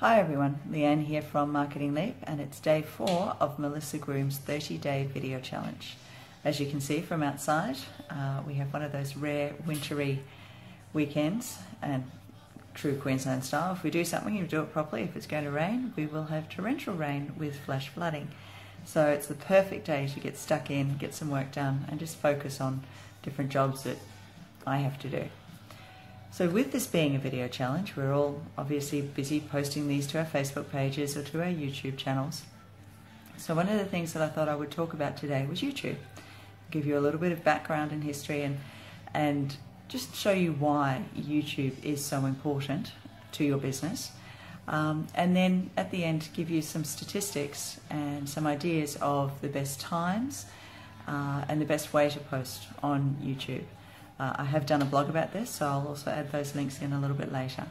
Hi everyone, Leanne here from Marketing Leap and it's day four of Melissa Groom's 30 day video challenge. As you can see from outside, uh, we have one of those rare wintry weekends and true Queensland style. If we do something and do it properly, if it's going to rain, we will have torrential rain with flash flooding. So it's the perfect day to get stuck in, get some work done and just focus on different jobs that I have to do. So with this being a video challenge, we're all obviously busy posting these to our Facebook pages or to our YouTube channels. So one of the things that I thought I would talk about today was YouTube. Give you a little bit of background and history and and just show you why YouTube is so important to your business. Um, and then at the end, give you some statistics and some ideas of the best times uh, and the best way to post on YouTube. Uh, I have done a blog about this, so I'll also add those links in a little bit later.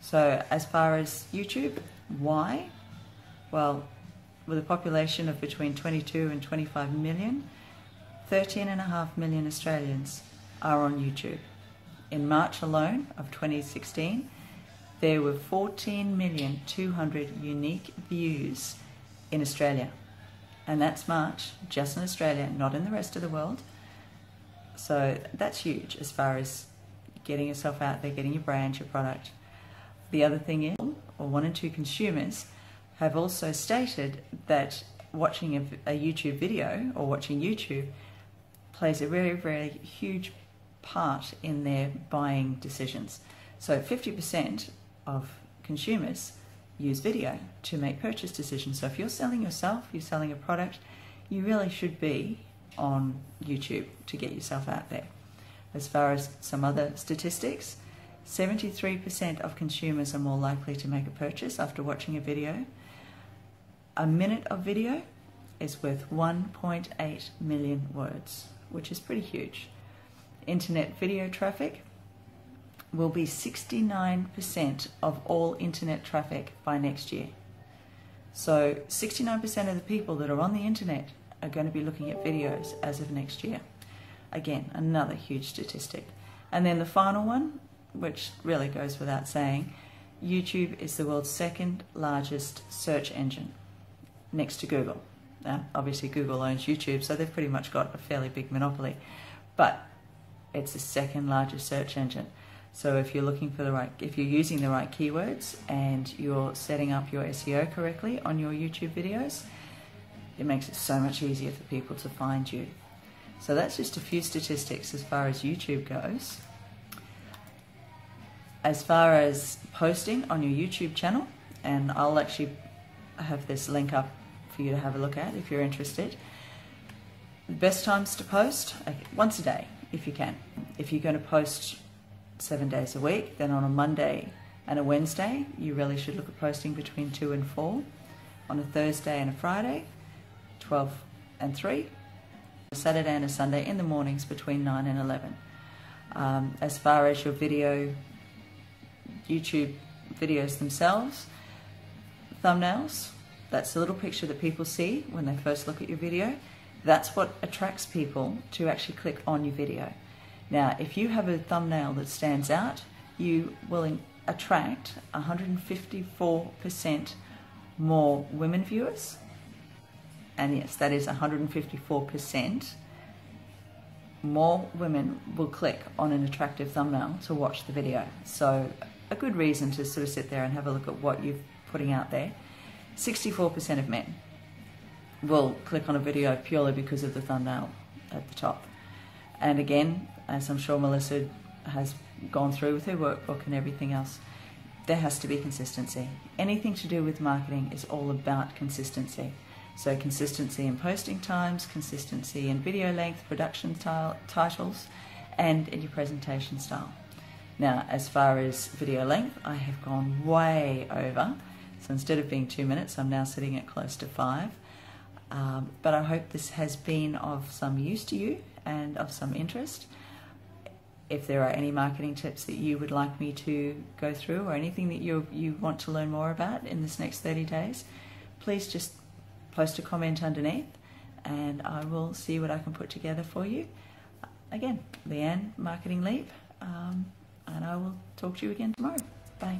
So, as far as YouTube, why? Well, with a population of between 22 and 25 million, 13.5 million Australians are on YouTube. In March alone of 2016, there were 14,200,000 unique views in Australia. And that's March, just in Australia, not in the rest of the world. So that's huge as far as getting yourself out there, getting your brand, your product. The other thing is, or one in two consumers have also stated that watching a, a YouTube video or watching YouTube plays a very, very huge part in their buying decisions. So 50% of consumers use video to make purchase decisions. So if you're selling yourself, you're selling a product, you really should be on YouTube to get yourself out there. As far as some other statistics, 73% of consumers are more likely to make a purchase after watching a video. A minute of video is worth 1.8 million words, which is pretty huge. Internet video traffic will be 69% of all internet traffic by next year. So 69% of the people that are on the internet are going to be looking at videos as of next year. Again, another huge statistic. And then the final one, which really goes without saying, YouTube is the world's second largest search engine next to Google. Now, obviously, Google owns YouTube, so they've pretty much got a fairly big monopoly. But it's the second largest search engine. So if you're looking for the right, if you're using the right keywords and you're setting up your SEO correctly on your YouTube videos, it makes it so much easier for people to find you. So that's just a few statistics as far as YouTube goes. As far as posting on your YouTube channel, and I'll actually have this link up for you to have a look at if you're interested. The best times to post once a day if you can. If you're going to post seven days a week, then on a Monday and a Wednesday, you really should look at posting between two and four. On a Thursday and a Friday, 12 and 3, a Saturday and a Sunday in the mornings between 9 and 11. Um, as far as your video, YouTube videos themselves, thumbnails, that's the little picture that people see when they first look at your video. That's what attracts people to actually click on your video. Now, if you have a thumbnail that stands out, you will attract 154% more women viewers and yes, that is 154%, more women will click on an attractive thumbnail to watch the video. So a good reason to sort of sit there and have a look at what you're putting out there. 64% of men will click on a video purely because of the thumbnail at the top. And again, as I'm sure Melissa has gone through with her workbook and everything else, there has to be consistency. Anything to do with marketing is all about consistency. So consistency in posting times, consistency in video length, production titles, and in your presentation style. Now, as far as video length, I have gone way over. So instead of being two minutes, I'm now sitting at close to five. Um, but I hope this has been of some use to you and of some interest. If there are any marketing tips that you would like me to go through or anything that you, you want to learn more about in this next 30 days, please just post a comment underneath and I will see what I can put together for you. Again, Leanne, Marketing Leap, um, and I will talk to you again tomorrow. Bye.